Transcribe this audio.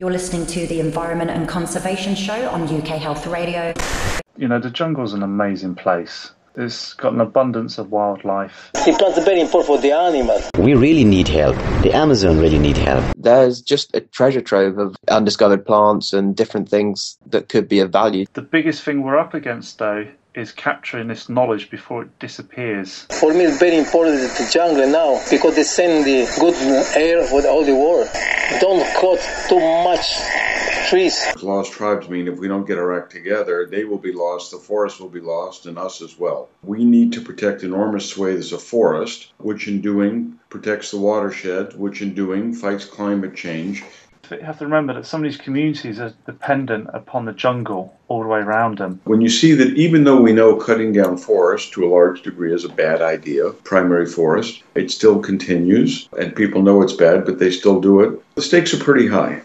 You're listening to the Environment and Conservation Show on UK Health Radio. You know, the jungle's an amazing place. It's got an abundance of wildlife. It's very important for the animals. We really need help. The Amazon really need help. There's just a treasure trove of undiscovered plants and different things that could be of value. The biggest thing we're up against, though, is capturing this knowledge before it disappears. For me, it's very important the jungle now because they send the good air for all the world. Don't cut too much trees. Lost tribes mean if we don't get our act together, they will be lost, the forest will be lost, and us as well. We need to protect enormous swathes of forest, which in doing protects the watershed, which in doing fights climate change you have to remember that some of these communities are dependent upon the jungle all the way around them. When you see that even though we know cutting down forest to a large degree is a bad idea, primary forest, it still continues, and people know it's bad, but they still do it, the stakes are pretty high.